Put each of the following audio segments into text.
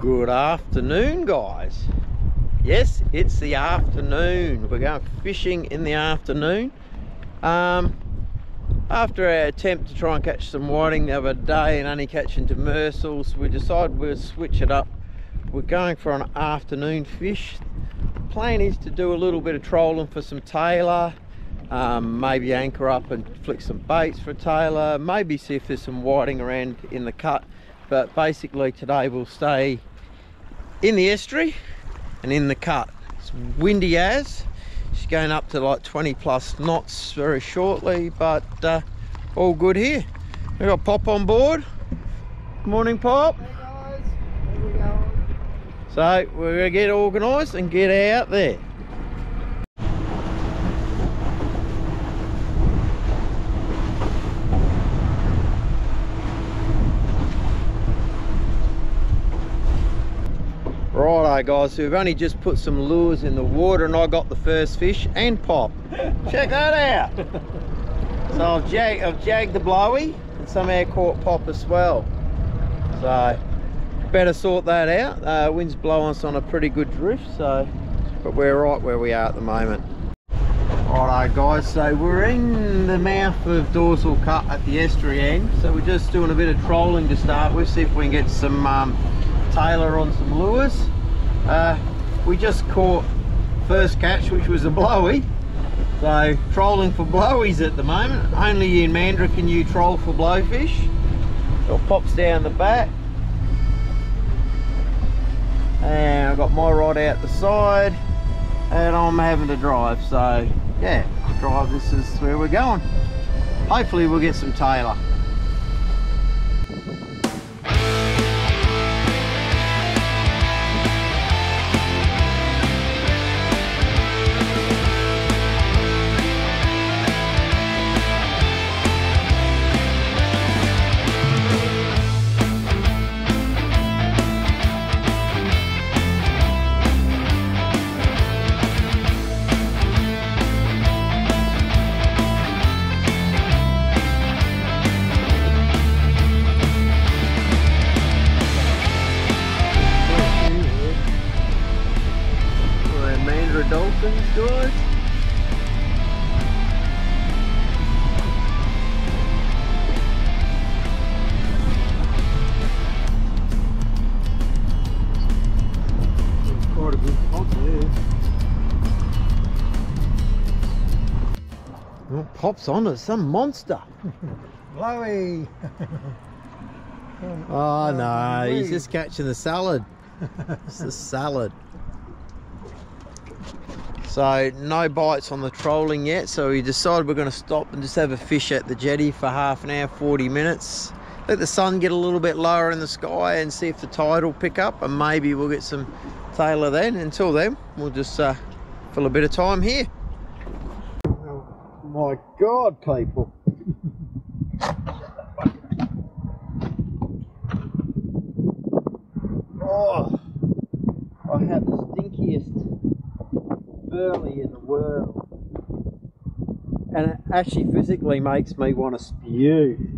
Good afternoon, guys. Yes, it's the afternoon. We're going fishing in the afternoon. Um, after our attempt to try and catch some whiting the other day and only catching demersals, we decided we'll switch it up. We're going for an afternoon fish. Plan is to do a little bit of trolling for some tailor, um, maybe anchor up and flick some baits for a tailor, maybe see if there's some whiting around in the cut. But basically today we'll stay in the estuary and in the cut. It's windy as. She's going up to like 20 plus knots very shortly, but uh, all good here. We got Pop on board. Morning, Pop. Hey guys, we going? So we're gonna get organised and get out there. Guys, we've only just put some lures in the water and I got the first fish and pop. Check that out. So I've jagged, I've jagged the blowy and somehow caught pop as well. So better sort that out. Uh, wind's blowing us on a pretty good drift, so but we're right where we are at the moment. Righto guys, so we're in the mouth of Dawesville Cut at the estuary end. So we're just doing a bit of trolling to start with, see if we can get some um, tailor on some lures. Uh, we just caught first catch, which was a blowy. So trolling for blowies at the moment. Only in Mandurah can you troll for blowfish. It pops down the back. And I've got my rod out the side and I'm having to drive. So yeah, drive this is where we're going. Hopefully we'll get some tailor. Oh, pops on it, some monster. Blowy! Oh no, he's just catching the salad. It's the salad. So no bites on the trolling yet, so we decided we're going to stop and just have a fish at the jetty for half an hour, 40 minutes. Let the sun get a little bit lower in the sky and see if the tide will pick up and maybe we'll get some tailor then. Until then, we'll just uh, fill a bit of time here. Oh my God, people. Oh, I have the stinkiest burley in the world. And it actually physically makes me want to spew.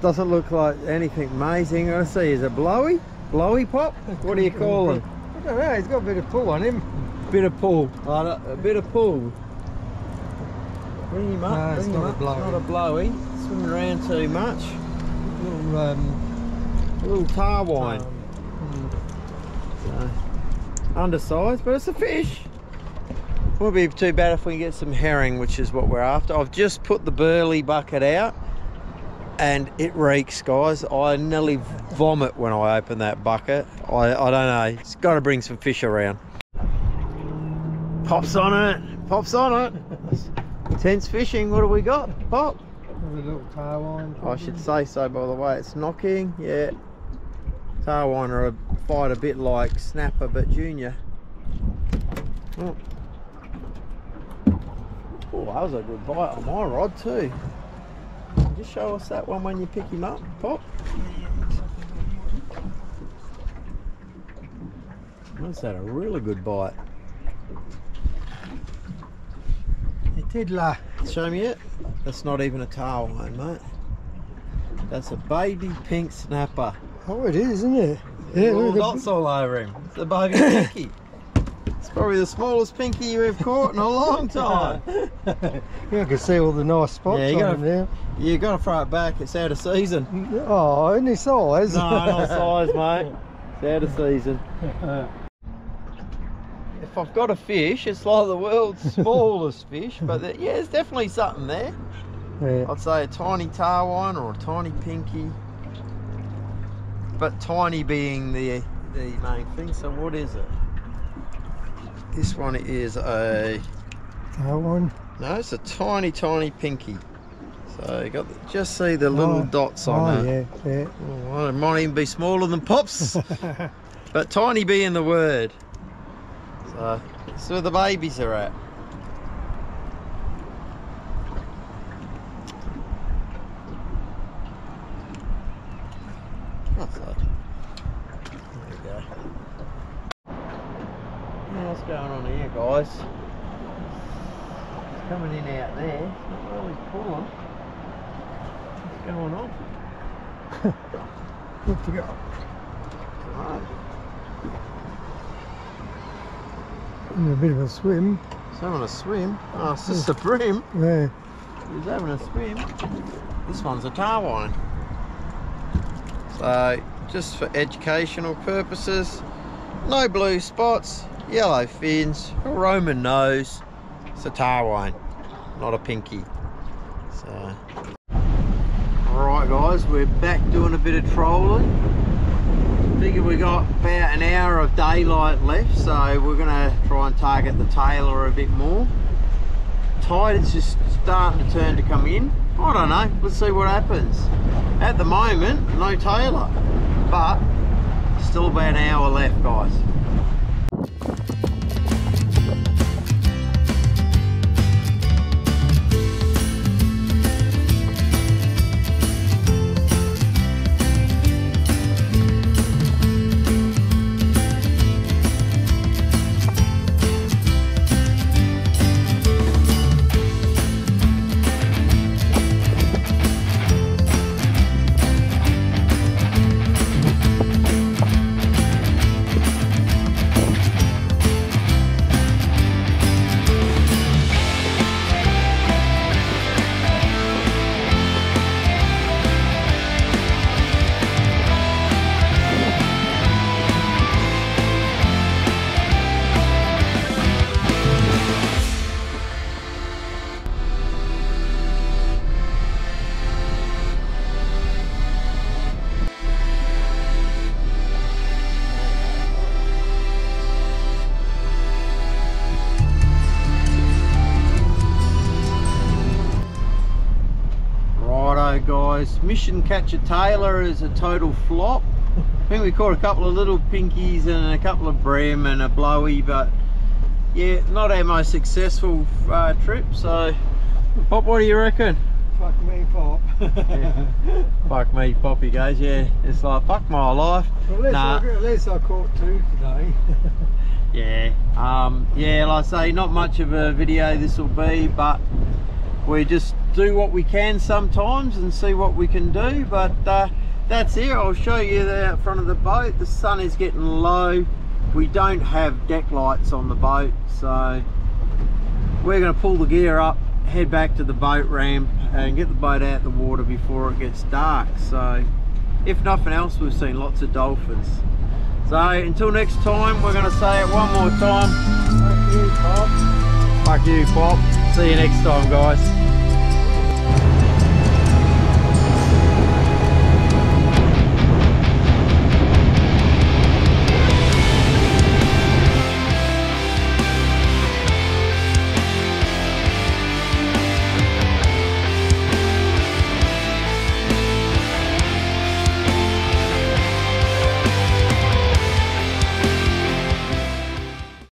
Doesn't look like anything amazing. I see is a blowy, blowy pop. What do you call him? I don't know, he's got a bit of pull on him. Bit of pull. Oh, a bit of pull. Bring him up. No, it's bring him not a up. blowy. It's not a blowy. Swimming around too much. Little, um, A little tarwine. um, So, undersized, but it's a fish. Won't be too bad if we can get some herring, which is what we're after. I've just put the burley bucket out and it reeks, guys. I nearly vomit when I open that bucket. I, I don't know. It's got to bring some fish around. Pops on it. Pops on it. Tense fishing. What do we got? Pop. With a little tarwine. I should say so, by the way. It's knocking. Yeah. Tarwine are a, fight a bit like snapper but junior. Oh. oh, that was a good bite on my rod too. Just show us that one when you pick him up, Pop. That's had a really good bite. A tiddler. Uh, show me it. That's not even a Tarwine, mate. That's a baby pink snapper. Oh, it is, isn't it? Little look at- dots all over him. It's a baby pinky. It's probably the smallest pinky you've caught in a long time. you can see all the nice spots Yeah, you on gotta- him there. You got to throw it back. It's out of season. Oh, any size? No, not size, mate. It's out of season. If I've got a fish, it's like the world's smallest fish, but yeah, there's definitely something there. yeah. I'd say a tiny tarwine or a tiny pinky, but tiny being the the main thing. So what is it? This one is a That one. no, it's a tiny tiny pinky. So you got the, just see the little Oh, dots Oh, on it. yeah, yeah. Oh, it might even be smaller than pops, but tiny being the word. So where the babies are at. That's it. There we go. What's going on here, guys? It's coming in out there. Oh, it's not really pulling. What's going on? Good to go. Right. A bit of a swim. He's having a swim. Oh, it's just a bream. Yeah. He's having a swim. This one's a tarwine. So, just for educational purposes, no blue spots, yellow fins, a Roman nose. It's a tarwine, not a pinky. So, Right guys, we're back doing a bit of trolling. Figure we got about an hour of daylight left, so we're gonna try and target the tailor a bit more tide is just starting to turn to come in. I don't know, let's see what happens. At the moment, no tailor, but still about an hour left, guys. Guys, mission Catcher tailor is a total flop. I think we caught a couple of little pinkies and a couple of bream and a blowy, but yeah, not our most successful uh, trip. So, Pop, what do you reckon? Fuck me, Pop. Yeah. Fuck me, Poppy goes, yeah. It's like, fuck my life. Well, at, least Nah. I, at least I caught two today. Yeah, um, yeah, like I say, not much of a video this will be, but we just do what we can sometimes and see what we can do. But uh, that's it. I'll show you the front of the boat. The sun is getting low. We don't have deck lights on the boat, so we're going to pull the gear up, head back to the boat ramp, and get the boat out the water before it gets dark. So, if nothing else, we've seen lots of dolphins. So until next time, we're going to say it one more time. Fuck you, Pop. Fuck you, Pop. See you next time, guys.